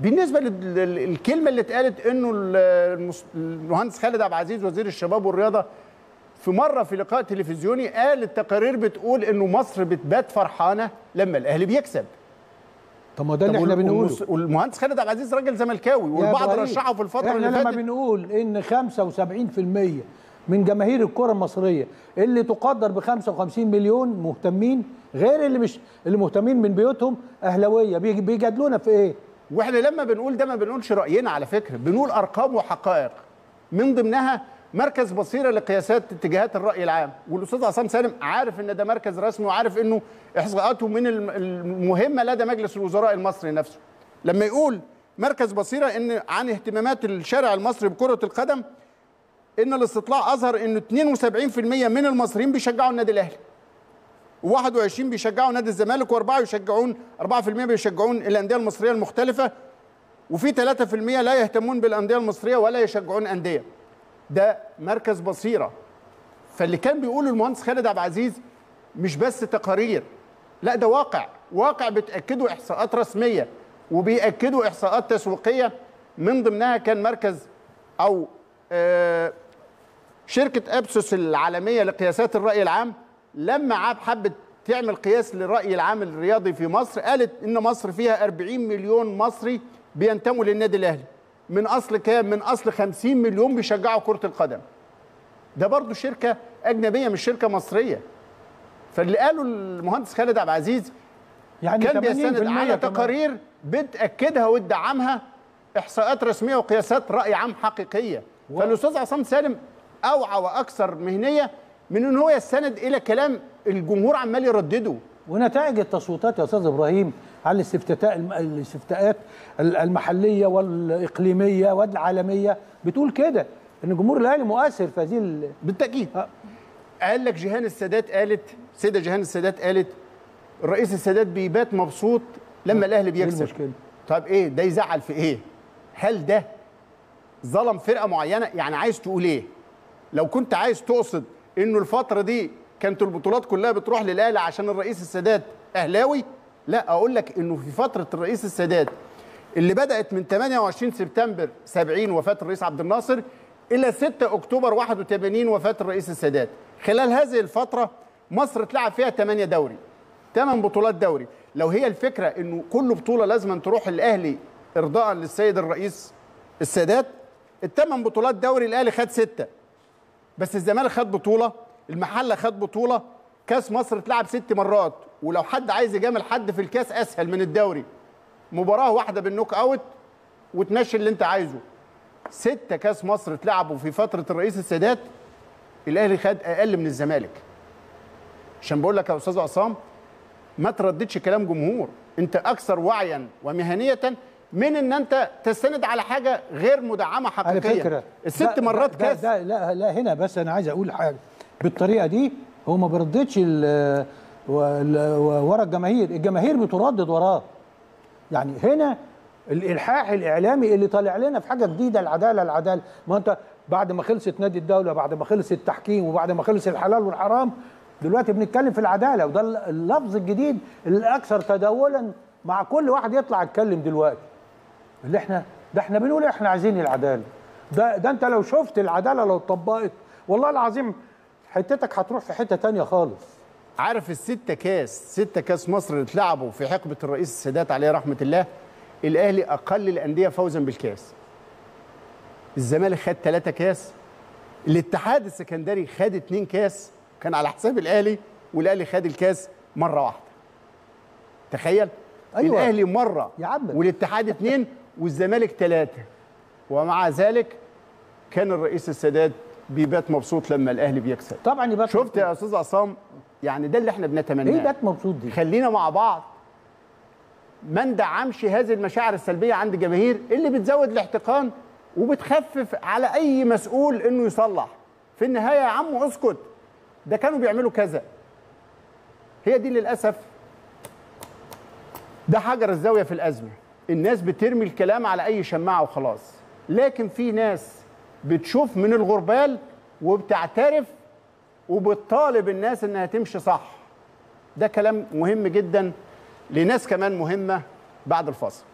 بالنسبة للكلمة اللي اتقالت إنه المهندس خالد عبد العزيز وزير الشباب والرياضة في مرة في لقاء تلفزيوني قال التقارير بتقول إنه مصر بتبات فرحانة لما الأهلي بيكسب. طب ما ده اللي إحنا بنقوله. والمهندس خالد عبد العزيز راجل زملكاوي والبعض رشحه في الفترة إحنا اللي لما فاتت. بنقول إن 75% من جماهير الكرة المصرية اللي تقدر ب 55 مليون مهتمين غير اللي مش اللي مهتمين من بيوتهم أهلاوية. بيج- بيجادلونا في إيه؟ وإحنا لما بنقول ده ما بنقولش رأينا على فكرة بنقول أرقام وحقائق. من ضمنها مركز بصيرة لقياسات اتجاهات الرأي العام. والأستاذ عصام سالم عارف إن ده مركز رسمي وعارف إنه إحصاءاته من الم- المهمة لدى مجلس الوزراء المصري نفسه. لما يقول مركز بصيرة إن عن اهتمامات الشارع المصري بكرة القدم إن الاستطلاع أظهر إن 72% من المصريين بيشجعوا النادي الأهلي. و21 بيشجعوا نادي الزمالك وأربعة يشجعون 4% بيشجعون الأندية المصرية المختلفة وفي 3% لا يهتمون بالأندية المصرية ولا يشجعون أندية. ده مركز بصيرة. فاللي كان بيقوله المهندس خالد عبد العزيز مش بس تقارير لا ده واقع. واقع بتاكده إحصاءات رسمية وبيأكدوا إحصاءات تسويقية. من ضمنها كان مركز أو آه شركة أبسوس العالمية لقياسات الرأي العام. لما عاب حبت تعمل قياس للرأي العام الرياضي في مصر قالت إن مصر فيها 40 مليون مصري بينتموا للنادي الأهلي. من أصل كام؟ من أصل 50 مليون بيشجعوا كرة القدم. ده برضو شركة أجنبية مش شركة مصرية. فاللي قاله المهندس خالد عبد العزيز يعني كان 80% بيستند على. تقارير بتأكدها وتدعمها إحصاءات رسمية وقياسات رأي عام حقيقية. فالأستاذ عصام سالم أوعى وأكثر مهنية من إن هو يستند إلى كلام الجمهور عمال يردده. ونتائج التصويتات يا أستاذ إبراهيم على الاستفتاء الاستفتاءات ال- المحلية والإقليمية والعالمية بتقول كده إن جمهور الأهلي مؤثر في هذه ال- بالتأكيد. قال لك جيهان السادات قالت سيده جيهان السادات قالت الرئيس السادات بيبات مبسوط لما الأهلي إيه بيكسب. المشكلة؟ طب إيه ده يزعل في إيه؟ هل ده ظلم فرقة معينة؟ يعني عايز تقول إيه؟ لو كنت عايز تقصد إنه الفترة دي كانت البطولات كلها بتروح للأهلي عشان الرئيس السادات أهلاوي؟ لا أقول لك إنه في فترة الرئيس السادات اللي بدأت من 28 سبتمبر 70 وفاة الرئيس عبد الناصر إلى 6 أكتوبر 81 وفاة الرئيس السادات. خلال هذه الفترة مصر اتلعب فيها 8 دوري 8 بطولات دوري. لو هي الفكرة إنه كل بطولة لازم تروح الأهلي ارضاء للسيد الرئيس السادات الثمان بطولات دوري الأهلي خد ستة. بس الزمالك خد بطولة المحلة خد بطولة كاس مصر اتلعب ست مرات ولو حد عايز يجامل حد في الكاس أسهل من الدوري. مباراة واحدة بالنوك أوت وتمشي اللي انت عايزه. ستة كاس مصر اتلعبوا في فترة الرئيس السادات الأهلي خد أقل من الزمالك. عشان بقول لك يا أستاذ عصام ما ترددش كلام جمهور. انت أكثر وعيا ومهنيه من إن أنت تستند على حاجة غير مدعمة على حقيقيا فكرة. الست مرات ده كاس. ده لا لا هنا بس أنا عايز أقول حاجة. بالطريقة دي هو ما بيرددش ورا الجماهير. الجماهير بتردد وراه. يعني هنا الإلحاح الإعلامي اللي طالع لنا في حاجة جديدة العدالة العدالة. ما أنت بعد ما خلصت نادي الدولة بعد ما خلص التحكيم وبعد ما خلص الحلال والحرام دلوقتي بنتكلم في العدالة. وده اللفظ الجديد الأكثر تداولا مع كل واحد يطلع يتكلم دلوقتي. اللي إحنا ده إحنا بنقول إحنا عايزين العدالة. ده ده انت لو شفت العدالة لو اتطبقت والله العظيم حتتك هتروح في حتة تانية خالص. عارف الستة كاس ستة كاس مصر اللي اتلعبوا في حقبة الرئيس السادات عليه رحمة الله الأهلي أقل الأندية فوزا بالكاس. الزمالك خد ثلاثة كاس. الاتحاد السكندري خد اتنين كاس. كان على حساب الأهلي والأهلي خد الكاس مرة واحدة. تخيل؟ أيوة. الأهلي مرة يا عم. والاتحاد اتنين والزمالك ثلاثة ومع ذلك كان الرئيس السادات بيبات مبسوط لما الأهلي بيكسب. طبعا يبقى شفت يا أستاذ عصام؟ يعني ده اللي إحنا بنتمناه. إيه بات مبسوط دي؟ خلينا مع بعض. ما ندعمش هذه المشاعر السلبية عند الجماهير اللي بتزود الاحتقان وبتخفف على أي مسؤول إنه يصلح. في النهاية يا عم اسكت. ده كانوا بيعملوا كذا. هي دي للأسف. ده حجر الزاوية في الأزمة. الناس بترمي الكلام على أي شماعة وخلاص. لكن في ناس بتشوف من الغربال وبتعترف وبتطالب الناس إنها تمشي صح. ده كلام مهم جدا لناس كمان مهمة بعد الفاصل.